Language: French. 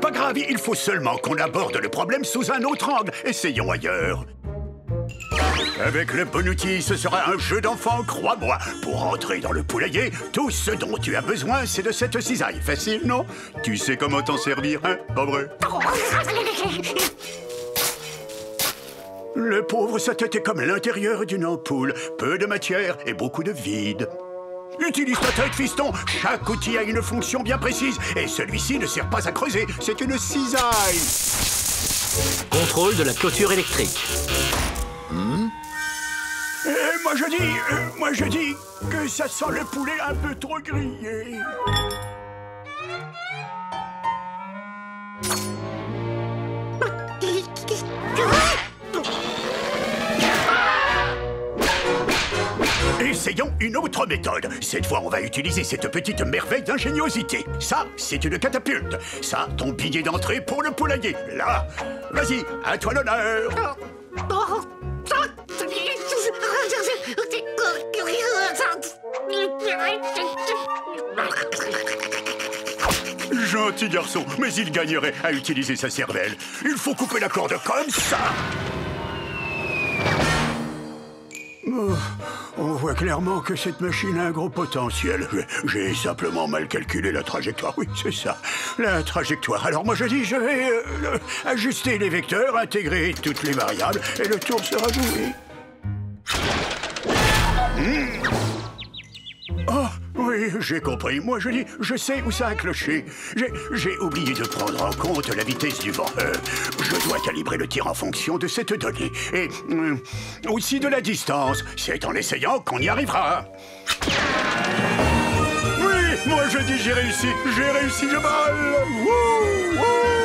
pas grave, il faut seulement qu'on aborde le problème sous un autre angle. Essayons ailleurs. Avec le bon outil, ce sera un jeu d'enfant, crois-moi. Pour entrer dans le poulailler, tout ce dont tu as besoin, c'est de cette cisaille. Facile, non? Tu sais comment t'en servir, hein Pas vrai Le pauvre, sa tête est comme l'intérieur d'une ampoule. Peu de matière et beaucoup de vide. Utilise ta tête, fiston Chaque outil a une fonction bien précise, et celui-ci ne sert pas à creuser, c'est une cisaille Contrôle de la clôture électrique. Et Eh, moi je dis, euh, moi je dis que ça sent le poulet un peu trop grillé. Essayons une autre méthode. Cette fois, on va utiliser cette petite merveille d'ingéniosité. Ça, c'est une catapulte. Ça, ton billet d'entrée pour le poulailler. Là, vas-y, à toi l'honneur. Gentil garçon, mais il gagnerait à utiliser sa cervelle. Il faut couper la corde comme ça. Oh, on voit clairement que cette machine a un gros potentiel. J'ai simplement mal calculé la trajectoire. Oui, c'est ça. La trajectoire. Alors moi je dis, je vais euh, ajuster les vecteurs, intégrer toutes les variables, et le tour sera joué. J'ai compris. Moi, je dis, je sais où ça a cloché. J'ai, oublié de prendre en compte la vitesse du vent. Euh, je dois calibrer le tir en fonction de cette donnée. Et euh, aussi de la distance. C'est en essayant qu'on y arrivera. Oui, moi je dis j'ai réussi. J'ai réussi, je balle.